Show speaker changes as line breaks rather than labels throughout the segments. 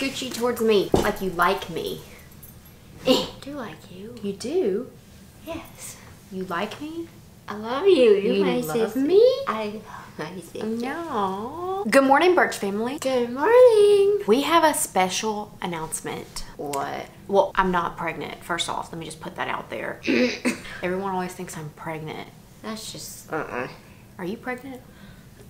Scoochie towards me like you like me.
Eh, I do like you.
You do?
Yes.
You like me?
I love you. You're
You
my
love
sister.
me?
I love my sister.
No. Good morning, Birch family.
Good morning.
We have a special announcement.
What?
Well, I'm not pregnant. First off, let me just put that out there. Everyone always thinks I'm pregnant.
That's just uh-uh.
Are you pregnant?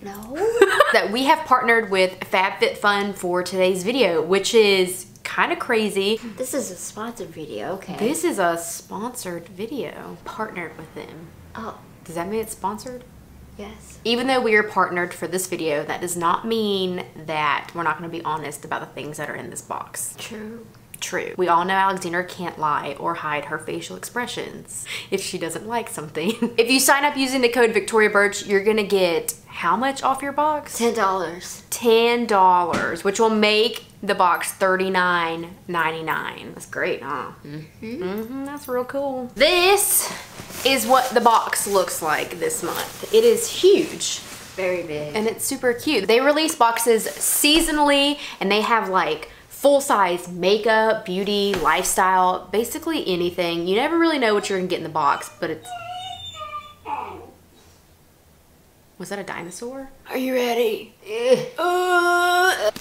No.
that we have partnered with FabFitFun for today's video, which is kind of crazy.
this is a sponsored video. Okay.
This is a sponsored video, partnered with them.
Oh,
Does that mean it's sponsored?
yes.
Even though we are partnered for this video, that does not mean that we're not going to be honest about the things that are in this box.
True.
True. We all know Alexandra can't lie or hide her facial expressions if she doesn't like something. if you sign up using the code Victoria Birch, you're gonna get how much off your box?
Ten dollars.
$10, which will make the box $39.99. That's great, huh? Mm-hmm. mm-hmm. That's real cool. This is what the box looks like this month. It is huge
Very big.
and it's super cute. They release boxes seasonally and they have like full-size makeup, beauty, lifestyle, basically anything. You never really know what you're gonna get in the box, but it's... Was that a dinosaur?
Are you ready? Uh,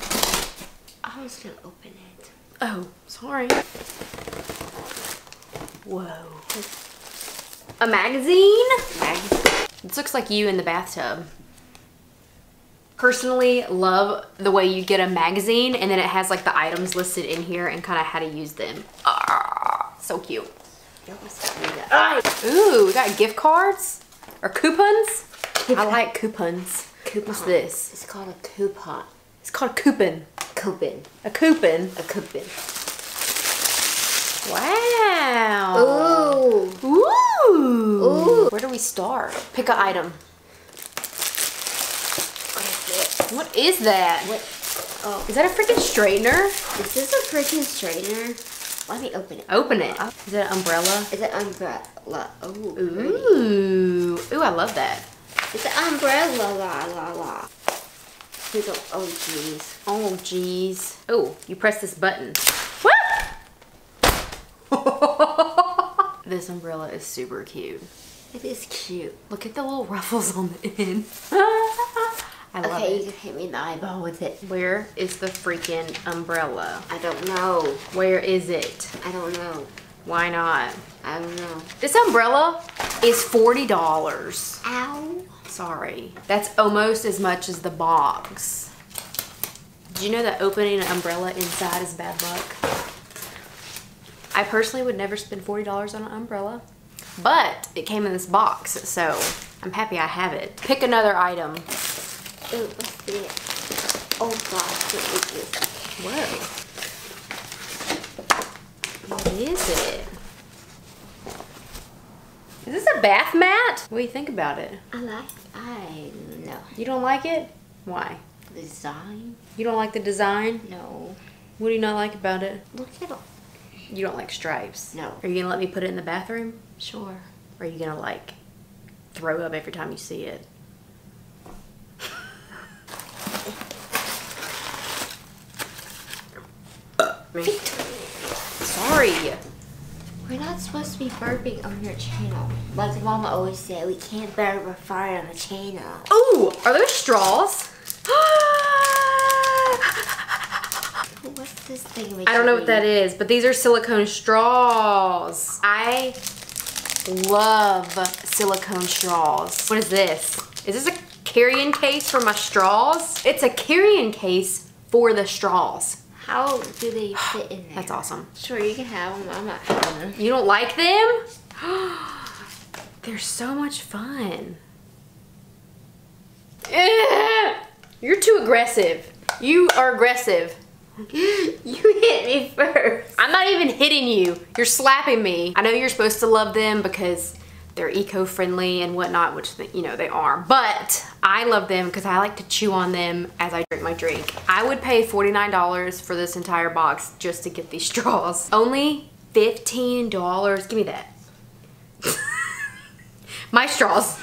I was gonna open it.
Oh, sorry. Whoa. A magazine?
Maggie.
This looks like you in the bathtub. Personally, love the way you get a magazine and then it has like the items listed in here and kind of how to use them. Ah, so cute.
You almost got me that.
Ooh, we got gift cards or coupons. I like coupons.
Coupon.
What's this?
It's called a coupon.
It's called a coupon.
Coupon.
A coupon.
A coupon.
Wow.
Ooh.
Ooh.
Ooh.
Where do we start? Pick an item.
What is it?
What is that?
What? Oh,
Is that a freaking straightener?
is this a freaking straightener? Let me open it.
Open it. Is it an umbrella?
Is it umbrella? Ooh. pretty.
Ooh. Ooh, I love that.
It's an umbrella, la la la. Here go. Oh, jeez.
Oh, jeez. Oh, you press this button. What? this umbrella is super cute.
It is cute.
Look at the little ruffles on the end. I love
Okay, you can hit me in the eyeball with it.
Where is the freaking umbrella?
I don't know.
Where is it?
I don't know.
Why not?
I don't know.
This umbrella is $40.
Ow.
Sorry. That's almost as much as the box. Did you know that opening an umbrella inside is bad luck? I personally would never spend $40 on an umbrella, but it came in this box, so I'm happy I have it. Pick another item.
Ooh, what's this? Oh gosh, what is this?
Whoa. What is it? Is this a bath mat? What do you think about it?
I like. I know.
You don't like it? Why?
Design?
You don't like the design?
No.
What do you not like about it?
Look at it.
You don't like stripes?
No.
Are you gonna let me put it in the bathroom?
Sure.
Or are you gonna like throw up every time you see it? Sorry.
We're not supposed to be burping on your channel. Like Mama always said, we can't burp or fart on the channel.
Ooh, are those straws?
What's this thing?
I don't know what that is, but these are silicone straws. I love silicone straws. What is this? Is this a carrying case for my straws? It's a carrying case for the straws.
How do they fit in there?
That's awesome.
Sure, you can have them. I'm not having them.
You don't like them? They're so much fun. Eh, You're too aggressive. You are aggressive.
you hit me first.
I'm not even hitting you. You're slapping me. I know you're supposed to love them because they're eco-friendly and whatnot, which you know they are. But I love them because I like to chew on them as I drink my drink. I would pay $49 for this entire box just to get these straws. Only $15. Give me that. my straws.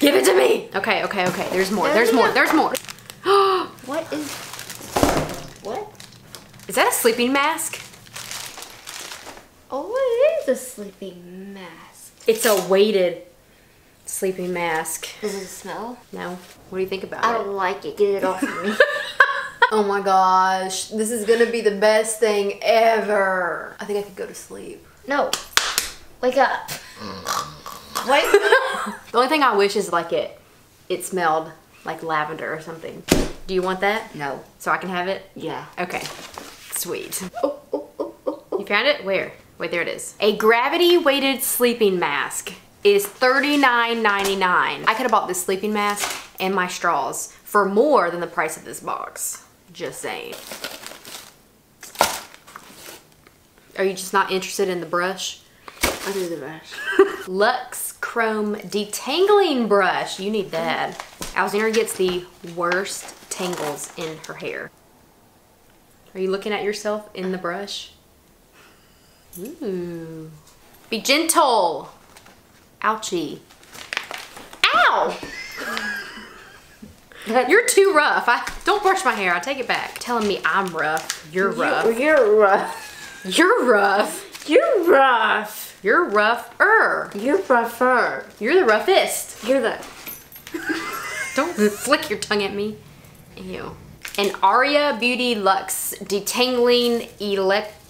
Give it to me. Okay, okay, okay. There's more. There's more. There's more.
What is... What?
Is that a sleeping mask?
Oh, it is a sleeping mask.
It's a weighted sleeping mask.
Does it smell?
No. What do you think about
I
it?
I don't like it. Get it off of me.
Oh my gosh, this is gonna be the best thing ever. I think I could go to sleep.
no. Wake up. Wake
The only thing I wish is like it, it smelled like lavender or something. Do you want that?
No.
So I can have it?
Yeah.
Okay, sweet.
Oh, oh, oh, oh, oh.
You found it? Where? Wait, there it is. A gravity weighted sleeping mask is $39.99. I could have bought this sleeping mask and my straws for more than the price of this box. Just saying. Are you just not interested in the brush?
I'll do the brush.
Lux Chrome Detangling Brush. You need that. Alexandra gets the worst tangles in her hair. Are you looking at yourself in the brush? Ooh. Be gentle. Ouchie. Ow! You're too rough. I don't brush my hair. I take it back. Telling me I'm rough. You're rough.
You're, you're rough.
You're rough.
You're rough.
You're rougher.
You're rougher.
You're the roughest.
You're the.
Don't flick your tongue at me. Ew. An Aria Beauty Luxe Detangling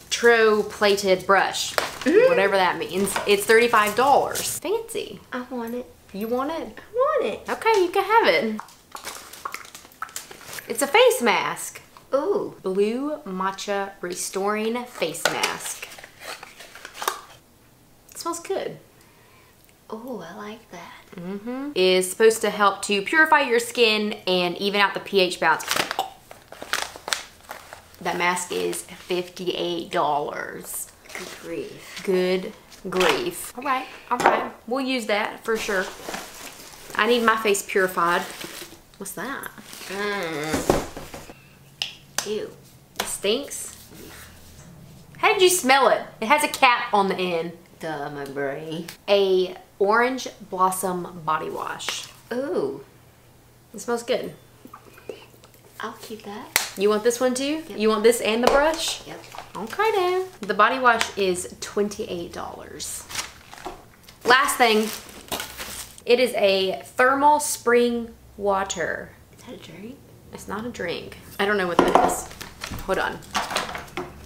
Electro Plated Brush. Whatever that means. It's $35. Fancy.
I want it.
You want it?
I want it.
Okay, you can have it. It's a face mask.
Ooh.
Blue Matcha Restoring Face Mask. It smells good.
Ooh, I like that.
Mm-hmm. Is supposed to help to purify your skin and even out the pH balance. That mask is $58.
Good grief.
Good grief. All right, all right. We'll use that for sure. I need my face purified. What's that?
Mm. Ew.
It stinks. How did you smell it? It has a cap on the end.
Duh, my brain.
A orange blossom body wash.
Ooh.
It smells good.
I'll keep that.
You want this one too?
Yep.
You want this and the brush?
Yep.
Okay then. The body wash is $28. Last thing, it is a thermal spring water.
Is that a drink?
It's not a drink. I don't know what that is. Hold on.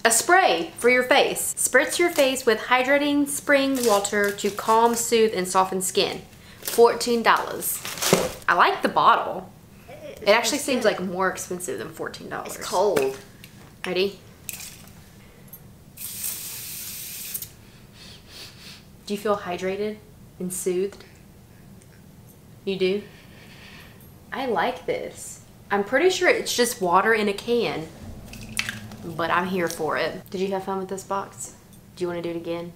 A spray for your face. Spritz your face with hydrating spring water to calm, soothe, and soften skin. $14. I like the bottle. It actually seems like more expensive than $14.
It's cold.
Ready? Do you feel hydrated and soothed? You do? I like this. I'm pretty sure it's just water in a can, but I'm here for it. Did you have fun with this box? Do you want to do it again?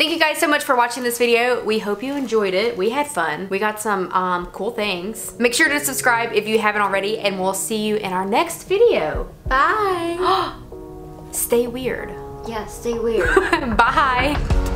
Thank you guys so much for watching this video. We hope you enjoyed it. We had fun. We got some um, cool things. Make sure to subscribe if you haven't already, and we'll see you in our next video.
Bye.
Stay weird.
yeah, stay weird.
Bye.